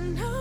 know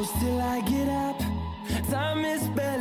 close till I get up. Time is barely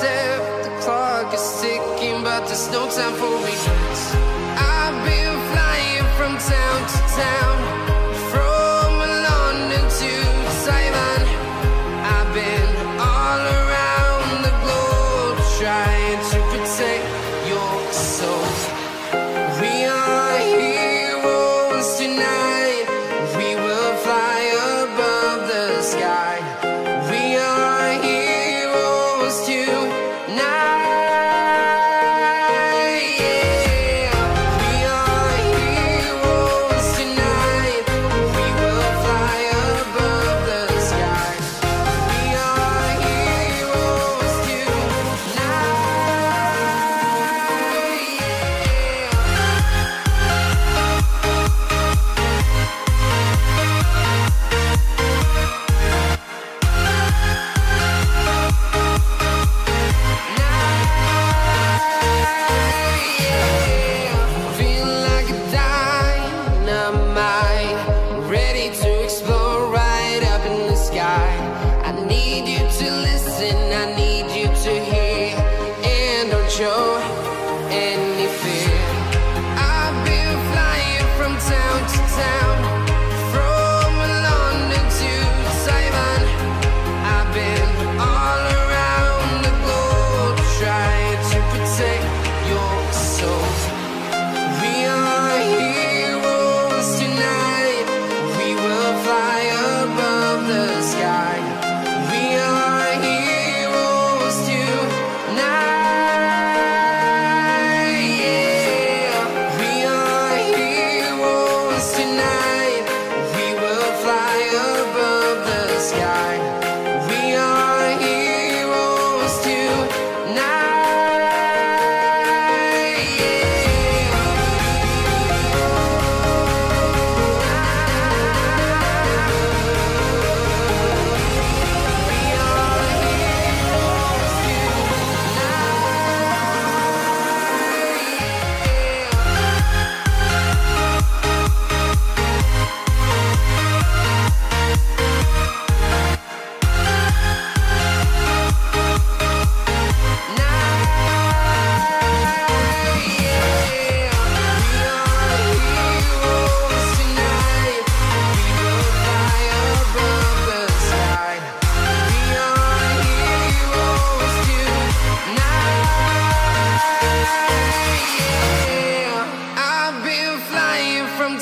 step, the clock is ticking, but there's no time for me. I've been flying from town to town.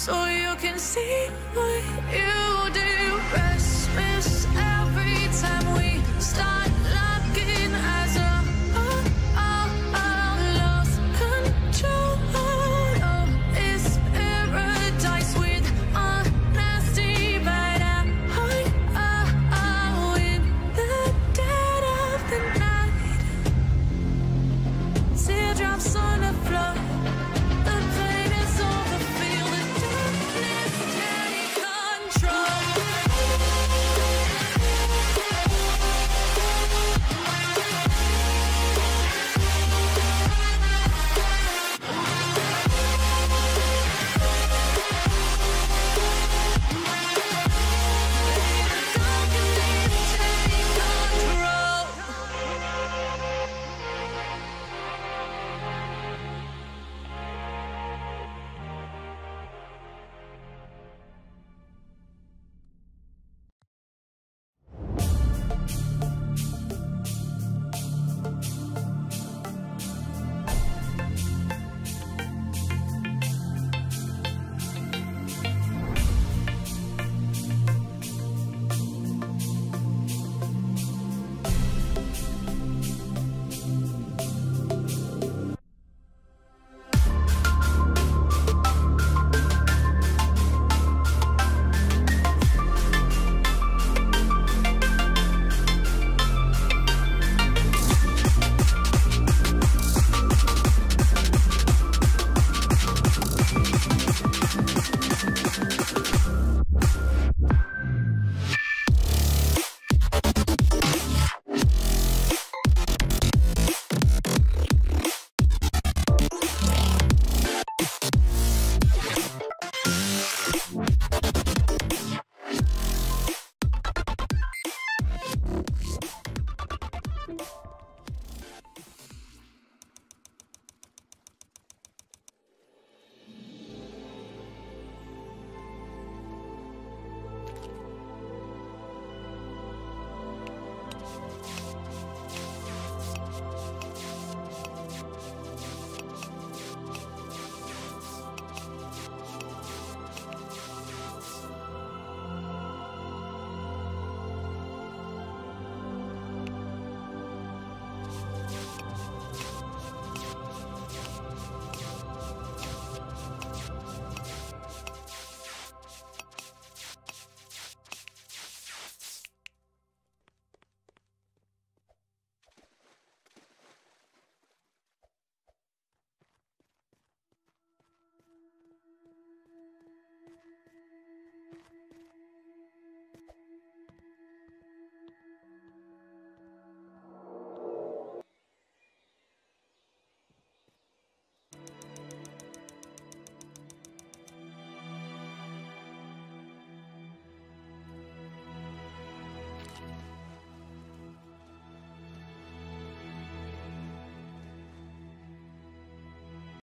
so you can see what you do. Restless every time we start.